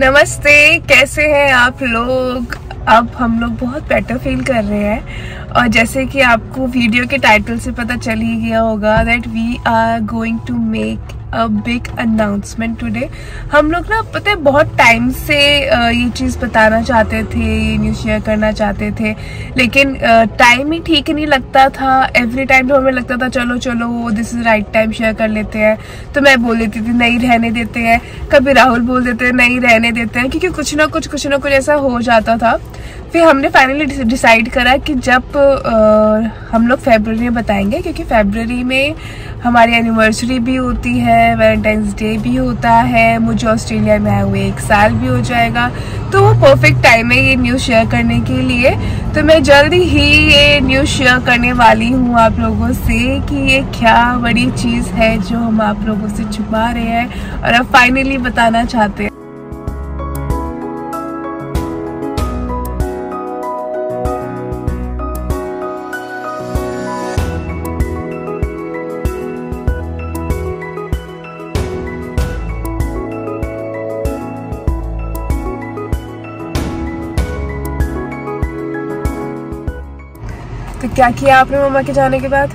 नमस्ते, कैसे हैं आप लोग? अब हम लोग बहुत बेटर फील कर रहे हैं। और जैसे कि आपको वीडियो के टाइटल से पता चल ही गया होगा that we are going to make a big announcement today हम लोग ना, पता है, बहुत टाइम से ये चीज़ बताना चाहते थे ये न्यूज़ शेयर करना चाहते थे, लेकिन टाइम ही ठीक नहीं लगता था। एवरी टाइम तो हमें लगता था, चलो चलो वो this is right time share कर लेते हैं। तो मैं बोल देती थी, नहीं रहने देते हैं। कभी राहुल बोल देते हैं, नहीं रहने देते हैं। क्योंकि कुछ ना कुछ कुछ ना कुछ ऐसा हो जाता था। फिर हमने फाइनली डिसाइड करा कि जब आ, हम लोग फेबररी में बताएँगे क्योंकि फेबररी में हमारी एनिवर्सरी भी होती है वैलेंटाइंस डे भी होता है मुझे ऑस्ट्रेलिया में आए हुए एक साल भी हो जाएगा। तो वो परफेक्ट टाइम है ये न्यूज़ शेयर करने के लिए। तो मैं जल्दी ही ये न्यूज़ शेयर करने वाली हूँ आप लोगों से कि ये क्या बड़ी चीज़ है जो हम आप लोगों से छुपा रहे हैं और अब फाइनली बताना चाहते हैं। क्या किया आपने मम्मा के जाने के बाद?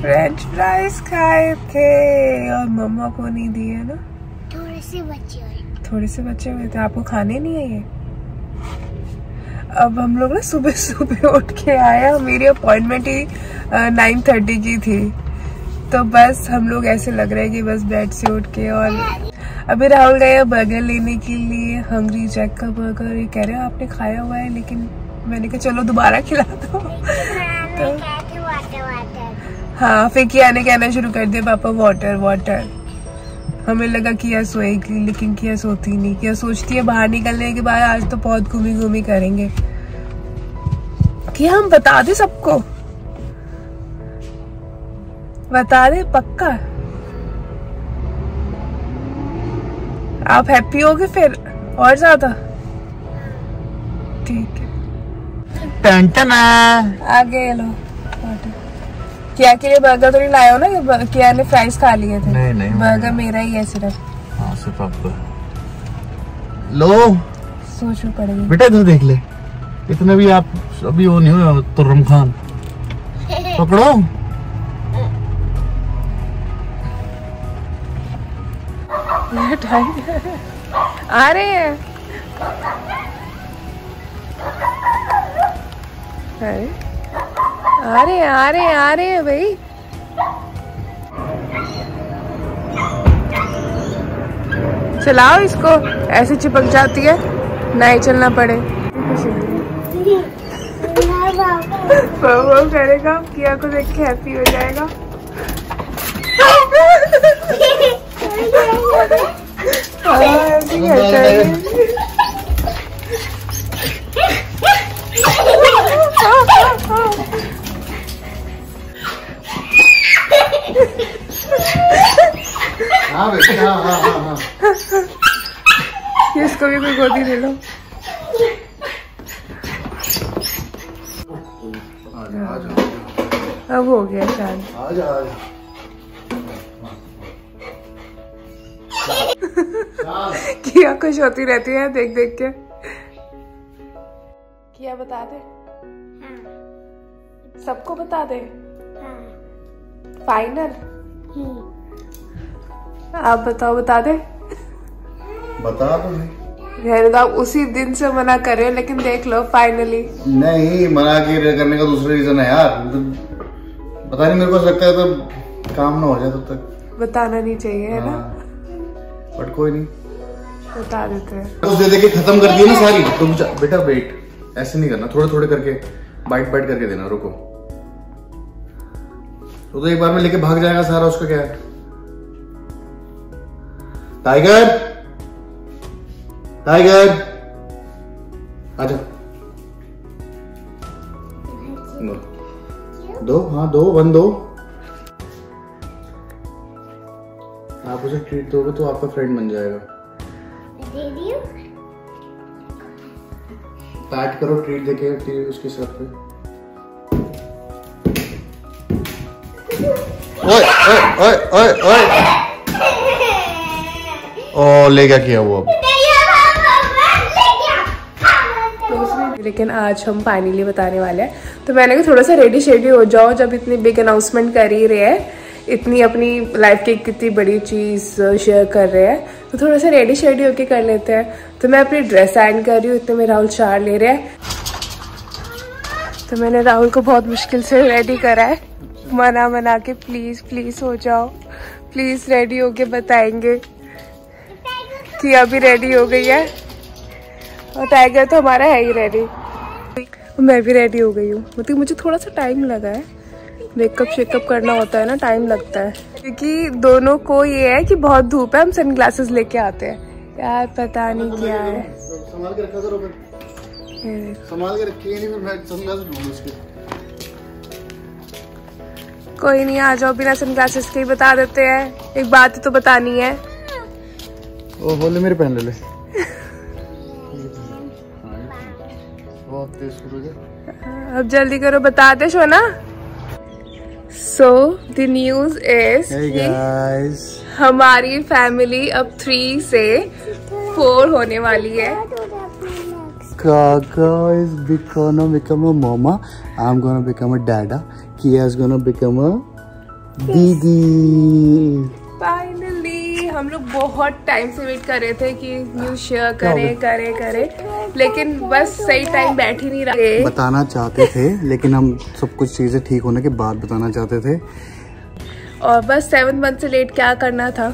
फ्रेंच फ्राइज खाए थे और मम्मा को नहीं दिए ना? थोड़े से बचे हुए। थोड़े से बचे हुए थे आपको खाने नहीं है ये? अब हम लोग ना सुबह सुबह उठ के आए मेरी अपॉइंटमेंट ही नाइन थर्टी की थी। तो बस हम लोग ऐसे लग रहे हैं कि बस बेड से उठ के और अभी राहुल गए बर्गर लेने के लिए हंगरी जैक का बर्गर ये कह रहे हो आपने खाया हुआ है लेकिन मैंने कहा चलो दोबारा खिला दो। तो हाँ फिर किया ने कहना शुरू कर दिया पापा वाटर वाटर हमें लगा किया सोएगी लेकिन किया सोती नहीं किया सोचती है बाहर निकलने के बाद आज तो बहुत घूमी घूमी करेंगे। कि हम बता दे सबको? बता दे पक्का? आप हैप्पी हो गए फिर? और ज़्यादा? ठीक है। आगे लो किया के लिए बर्गर तो नहीं लाया हो ना? किया ने फ्राइज खा लिए थे? नहीं, नहीं, बर्गर मेरा ही है सिर्फ़। हाँ सिर्फ़ आपको। लो। सोचनी पड़ेगी। बेटा इधर देख ले। इतने भी आप अभी वो नहीं हो तुर्रम खान। पकड़ो। आ रहे हैं। अरे आ रहे हैं आ रहे हैं आ रहे हैं भाई। चलाओ इसको ऐसे चिपक जाती है ना ही चलना पड़े। वो करेगा किया को देख के हैप्पी हो जाएगा। हाँ, ही है। हाँ बेटा हाँ हाँ हाँ हाँ इसको भी कोई गोदी ले लो। अब हो गया शांत आजा आजा किया खुश होती रहती है देख देख के। किया बता दे। सबको बता दे। फाइनल आप बताओ बता दे। बता तो दो आप उसी दिन से मना कर रहे हो लेकिन देख लो फाइनली नहीं मना के करने का दूसरा रीजन है यार। तो पता नहीं मेरे को लगता है तो काम ना हो जाए तब तो तक। बताना नहीं चाहिए है ना? बट कोई नहीं। बता देते हैं। कुछ दे दे के खत्म कर दी ना सारी। तुम जा- बेटा वेट ऐसे नहीं करना। थोड़े थोड़े करके बाइट बाइट करके देना रुको। तो, तो एक बार में लेके भाग जाएगा सारा उसका क्या है? टाइगर टाइगर आजा। दो दो। हाँ दो वन दो। आप उसे ट्रीट दोगे तो आपका फ्रेंड बन जाएगा। दे दियो पैट करो ट्रीट देके ट्रीट उसके सर पे। ओए ओए ओए ओए ओए। ओ ले क्या किया वो अब? लेकिन आज हम फाइनली बताने वाले हैं। तो मैंने कहा थोड़ा सा रेडी शेडी हो जाओ जब इतनी बिग अनाउंसमेंट कर ही रहे हैं। इतनी अपनी लाइफ की कितनी बड़ी चीज़ शेयर कर रहे हैं तो थोड़ा सा रेडी शेडी होके कर लेते हैं। तो मैं अपनी ड्रेस आयन कर रही हूँ, इतने में राहुल चार ले रहे हैं। तो मैंने राहुल को बहुत मुश्किल से रेडी करा है। मना मना के प्लीज़ प्लीज़ हो जाओ। प्लीज़ रेडी होके बताएँगे कि अभी रेडी हो गई है। और टाइगर तो हमारा है ही रेडी मैं भी रेडी हो गई हूँ। मतलब मुझे थोड़ा सा टाइम लगा है। मेकअप शेकअप करना होता है ना टाइम लगता है। क्योंकि दोनों को ये है कि बहुत धूप है हम सन ग्लासेस लेके आते हैं। यार पता नहीं क्या है। संभाल के रखा करो फिर। संभाल के रखिए नहीं फिर मैं सनग्लास ढूंढूं उसके। कोई नहीं आ जाओ बिना सन ग्लासेस के ही बता देते हैं। एक बात तो बतानी है। ओ बोले मेरे पहन ले है अब जल्दी करो बता दे शोना सो द न्यूज़ इज़ हमारी फैमिली अब थ्री से फोर होने वाली है Kaka is gonna become a mama. I'm gonna become a dada. Kia is gonna become a didi. Finally हम लोग बहुत टाइम से वेट कर रहे थे कि न्यूज़ शेयर करें करें करें लेकिन बस सही टाइम बैठ ही नहीं रहे। बताना चाहते थे लेकिन हम सब कुछ चीज़ें ठीक होने के बाद बताना चाहते थे। और बस सेवन मंथ से लेट क्या करना था?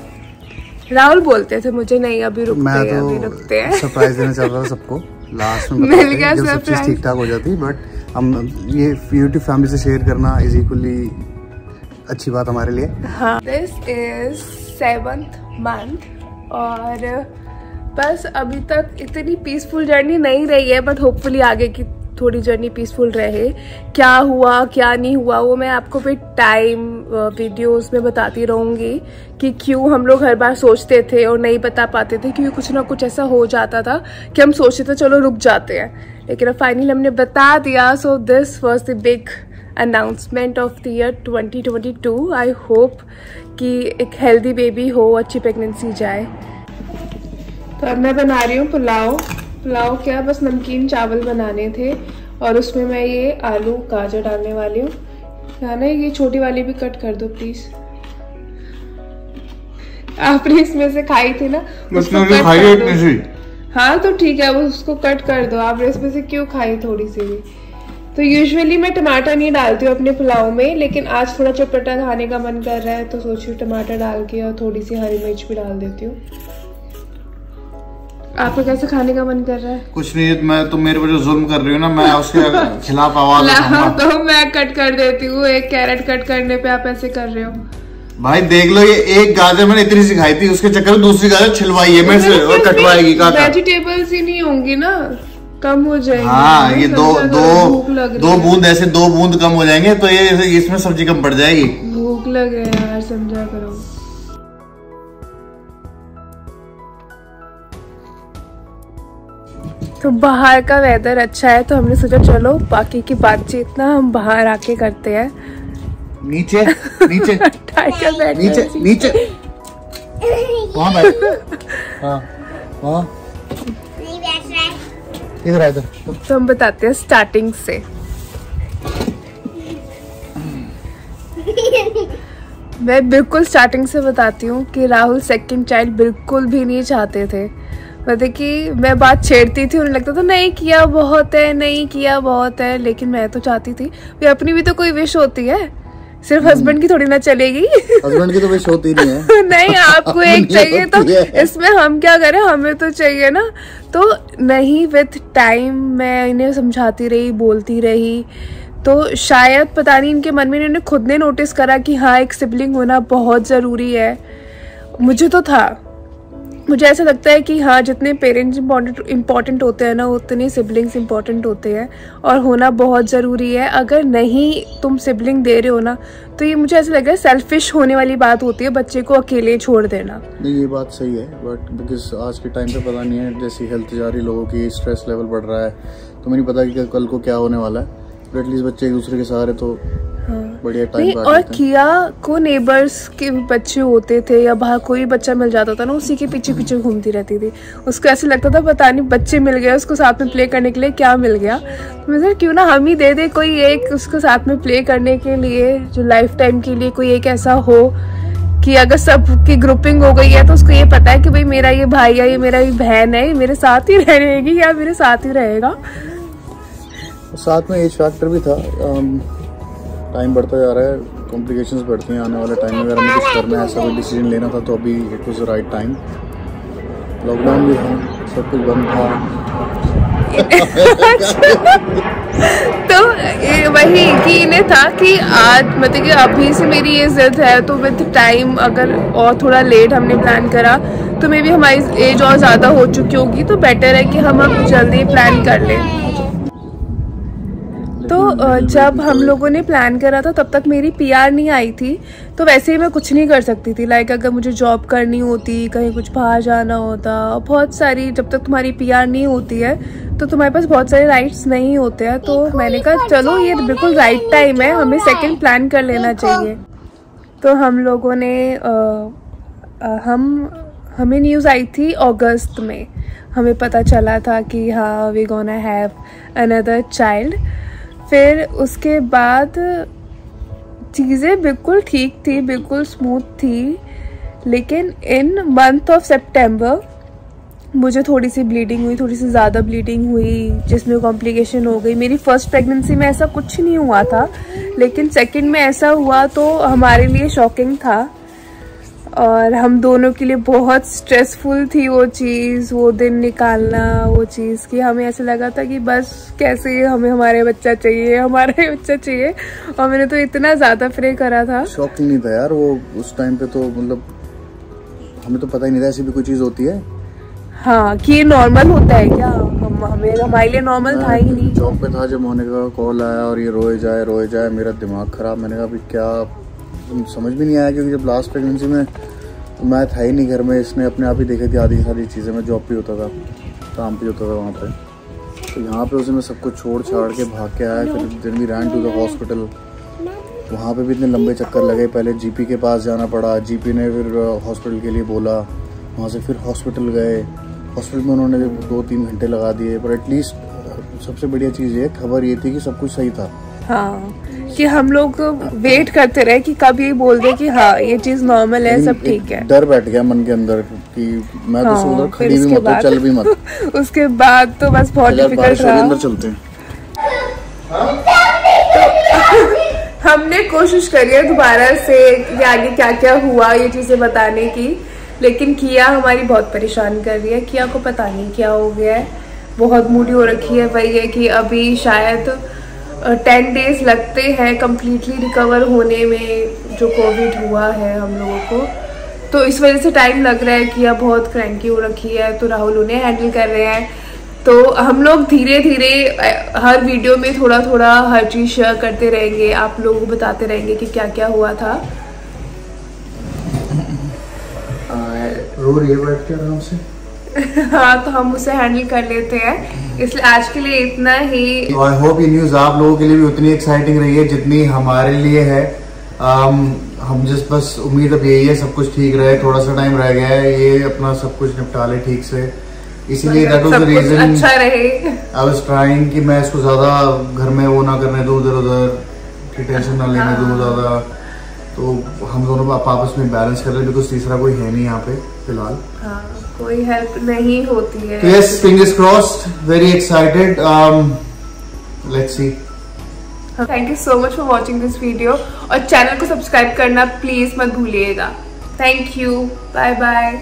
राहुल बोलते थे मुझे नहीं अभी रुकते मैं हैं अभी रुकते तो हैं। सरप्राइज़ देना चाह रहा था सबको। लास्ट में मिल गया सब चीज़ ठीक ठाक हो जाती बट हम ये यूट्यूब फैमिली से शेयर करना इज़ इक्वली अच्छी बात हमारे लिए। हाँ। दिस इज़ सेवंथ मंथ और बस अभी तक इतनी पीसफुल जर्नी नहीं रही है बट होपफुली आगे की थोड़ी जर्नी पीसफुल रहे। क्या हुआ, क्या नहीं हुआ, वो मैं आपको फिर टाइम वीडियोस में बताती रहूँगी कि क्यों हम लोग हर बार सोचते थे और नहीं बता पाते थे क्योंकि कुछ ना कुछ ऐसा हो जाता था कि हम सोचते थे, चलो रुक जाते हैं। लेकिन अब फाइनली हमने बता दिया so this was the big announcement of the year 2022 I hope कि एक हेल्दी बेबी हो, अच्छी प्रेगनेंसी जाए। तो अब मैं बना रही हूँ पुलाव। पुलाव क्या बस नमकीन चावल बनाने थे और उसमें मैं ये आलू गाजर डालने वाली हूँ। है ना ये छोटी वाली भी कट कर दो प्लीज़ आपने इसमें से खाई थी ना उसको कर दो। हाँ तो ठीक है वो उसको कट कर दो। आपने इसमें से क्यों खाई थोड़ी सी भी? तो यूजुअली मैं टमाटर नहीं डालती हूँ अपने पुलाव में लेकिन आज थोड़ा चटपटा खाने का मन कर रहा है तो सोची टमाटर डाल के और थोड़ी सी हरी मिर्च भी डाल देती हूँ। आपको कैसे खाने का मन कर रहा है? कुछ नहीं मैं तुम मेरे पर जो जुल्म कर रही हो ना मैं उसके खिलाफ आवाज़ तो मैं कट कर देती हूँ एक कैरेट कट करने पे आप ऐसे कर रहे हो। भाई देख लो ये एक गाजर मैंने इतनी सी खाई थी उसके चक्कर में दूसरी गाजर छिलवाई है मेरे से और कटवाएगी का वेजिटेबल्स ही नहीं होंगी ना कम हो जाएँगी। हाँ ये दो दो दो बूंद ऐसे दो बूंद कम हो जाएँगे तो ये इसमें सब्ज़ी कम पड़ जाएगी। भूख लग रही है यार समझा करो। तो बाहर का वेदर अच्छा है तो हमने सोचा चलो बाकी की बातचीत ना हम बाहर आके करते हैं। नीचे नीचे। टाइगर नीचे नीचे। वहाँ बैठ? हाँ वहाँ है। इधर इधर। तो हम बताते हैं स्टार्टिंग से। मैं बिल्कुल स्टार्टिंग से बताती हूँ कि राहुल सेकंड चाइल्ड बिल्कुल भी नहीं चाहते थे। मतलब कि मैं बात छेड़ती थी उन्हें लगता था नहीं किया बहुत है नहीं किया बहुत है लेकिन मैं तो चाहती थी भी अपनी भी तो कोई विश होती है। सिर्फ़ हस्बैंड की थोड़ी ना चलेगी। हस्बैंड की तो विश होती नहीं है। नहीं आपको एक चाहिए तो इसमें हम क्या करें? हमें तो चाहिए ना। तो नहीं विथ टाइम मैं इन्हें समझाती रही बोलती रही। तो शायद पता नहीं इनके मन में इन्होंने खुद ने नोटिस करा कि हाँ एक सिबलिंग होना बहुत ज़रूरी है। मुझे तो था। मुझे ऐसा लगता है कि हाँ जितने पेरेंट्स इम्पोर्टेंट इंपॉर्टेंट होते हैं ना, उतने सिबलिंग्स इंपॉर्टेंट होते हैं और होना बहुत ज़रूरी है। अगर नहीं तुम सिबलिंग दे रहे हो ना तो ये मुझे ऐसा लग रहा है सेल्फिश होने वाली बात होती है, बच्चे को अकेले छोड़ देना। नहीं, ये बात सही है बट बिकॉज़ आज के टाइम पे पता नहीं है, जैसी हेल्थ जा रही लोगों की स्ट्रेस लेवल बढ़ रहा है तो नहीं पता कि कल को क्या होने वाला है। एटलीस्ट बच्चे एक दूसरे के सहारे तो बढ़िया टाइम और किया को नेबर्स के बच्चे होते थे या बाहर कोई बच्चा मिल जाता था ना उसी के पीछे पीछे घूमती रहती थी। उसको ऐसे लगता था पता नहीं बच्चे मिल गए उसको साथ में प्ले करने के लिए क्या मिल गया? तो मैं क्यों ना हम ही दे दे कोई एक उसको साथ में प्ले करने के लिए जो लाइफ टाइम के लिए कोई एक ऐसा हो कि अगर सब की ग्रुपिंग हो गई है तो उसको ये पता है कि भाई मेरा ये भाई है ये मेरा ये बहन है ये मेरे साथ ही रहेगी या मेरे साथ ही रहेगा। साथ में एज फैक्टर भी था टाइम बढ़ता जा रहा है कॉम्प्लिकेशंस बढ़ती हैं आने वाले टाइम में। अगर हमें कुछ करना है, ऐसा कोई डिसीज़न लेना था तो अभी it was right time lockdown भी था, सब कुछ बंद था। तो ये वही कि इन्हें था कि आज मतलब कि अभी से मेरी ये जिद है तो विद टाइम अगर और थोड़ा लेट हमने प्लान करा तो मे बी हमारी एज और ज़्यादा हो चुकी होगी तो बेटर है कि हम अब जल्दी प्लान कर लें। तो जब हम लोगों ने प्लान करा था तब तक मेरी पीआर नहीं आई थी। तो वैसे ही मैं कुछ नहीं कर सकती थी। लाइक अगर मुझे जॉब करनी होती कहीं कुछ बाहर जाना होता बहुत सारी जब तक तुम्हारी पीआर नहीं होती है तो तुम्हारे पास बहुत सारे राइट्स नहीं होते हैं। तो मैंने कहा चलो ये बिल्कुल राइट टाइम है हमें सेकेंड प्लान कर लेना चाहिए। तो हम लोगों ने हम हमें न्यूज़ आई थी अगस्त में। हमें पता चला था कि हाँ we gonna have another child फिर उसके बाद चीज़ें बिल्कुल ठीक थी, बिल्कुल स्मूथ थी। लेकिन इन मंथ ऑफ़ सितंबर मुझे थोड़ी सी ब्लीडिंग हुई थोड़ी सी ज़्यादा ब्लीडिंग हुई, जिसमें कॉम्प्लिकेशन हो गई। मेरी फ़र्स्ट प्रेगनेंसी में ऐसा कुछ नहीं हुआ था, लेकिन सेकंड में ऐसा हुआ तो हमारे लिए शॉकिंग था। और हम दोनों के लिए बहुत स्ट्रेसफुल थी वो चीज़ वो दिन निकालना वो चीज़ कि हमें ऐसा लगा था कि बस कैसे हमें हमारे बच्चा चाहिए हमारा ही बच्चा चाहिए। और मैंने तो इतना ज़्यादा प्रे करा था। शॉकिंग नहीं था यार वो उस टाइम पे तो मतलब हमें तो पता ही नहीं था ऐसी भी कोई चीज़ होती है। हाँ कि ये नॉर्मल होता है क्या? हम हमें हमारे लिए नॉर्मल था ही नहीं। जॉब पे था जब मोने का कॉल आया और ये रोए जाए रोए जाए मेरा दिमाग खराब। मैंने कहा अभी क्या समझ भी नहीं आया क्योंकि जब लास्ट प्रेगनेंसी में मैं था ही नहीं घर में, इसने अपने आप ही देखी थी आधी सारी चीज़ें, मैं जॉब पे होता था, काम पे होता था वहाँ पर तो यहाँ पे उसे मैं सब कुछ छोड़ छाड़ के भाग के आया, फिर दिन भी रैन टू द हॉस्पिटल वहाँ पे भी इतने लंबे चक्कर लगे, पहले जीपी के पास जाना पड़ा जीपी ने फिर हॉस्पिटल के लिए बोला, वहाँ से फिर हॉस्पिटल गए। हॉस्पिटल में उन्होंने भी दो तीन घंटे लगा दिए, पर एटलीस्ट सबसे बढ़िया चीज़ ये, खबर ये थी कि सब कुछ सही था। हाँ कि हम लोग वेट करते रहे कि कब ये बोल दे कि हाँ ये चीज़ नॉर्मल है सब ठीक है। डर बैठ गया मन के अंदर कि मैं तो हाँ, खड़ी भी मत चल भी मत। उसके बाद तो बस बहुत डिफ़िकल्ट रही। अंदर चलते हैं। हमने कोशिश करी है दोबारा से कि आगे क्या क्या हुआ ये चीज़ें बताने की लेकिन किया हमारी बहुत परेशान कर रही है। किया को पता नहीं क्या हो गया है। बहुत मूडी हो रखी है वही है कि अभी शायद टेन डेज़ लगते हैं कम्प्लीटली रिकवर होने में जो कोविड हुआ है हम लोगों को। तो इस वजह से टाइम लग रहा है कि अब बहुत क्रैंकी हो रखी है तो राहुल उन्हें हैंडल कर रहे हैं। तो हम लोग धीरे धीरे हर वीडियो में थोड़ा थोड़ा हर चीज़ शेयर करते रहेंगे। आप लोगों को बताते रहेंगे कि क्या क्या हुआ था। रो रही है बैठ के आराम से? हाँ तो हम उसे हैंडल कर लेते हैं। इसलिए आज के लिए इतना ही। आई होप ये न्यूज़ आप लोगों के लिए भी उतनी एक्साइटिंग रही है जितनी हमारे लिए है। Um, हम जिस बस उम्मीद अब यही है सब कुछ ठीक रहे थोड़ा सा टाइम रह गया है ये अपना सब कुछ निपटा ले ठीक से। इसीलिए दैट वाज द रीजन अच्छा रहे। आई वाज ट्राइंग कि मैं इसको ज़्यादा घर में वो ना करने दूँ इधर उधर की टेंशन ना लेने दूँ ज़्यादा। तो हम दोनों आपस में बैलेंस कर रहे बिकॉज़ तीसरा कोई है नहीं यहाँ पे फ़िलहाल। हाँ। कोई हेल्प नहीं होती है। Yes fingers crossed very excited let's see thank you so much for watching this video और चैनल को सब्सक्राइब करना प्लीज़ मत भूलिएगा। Thank you bye bye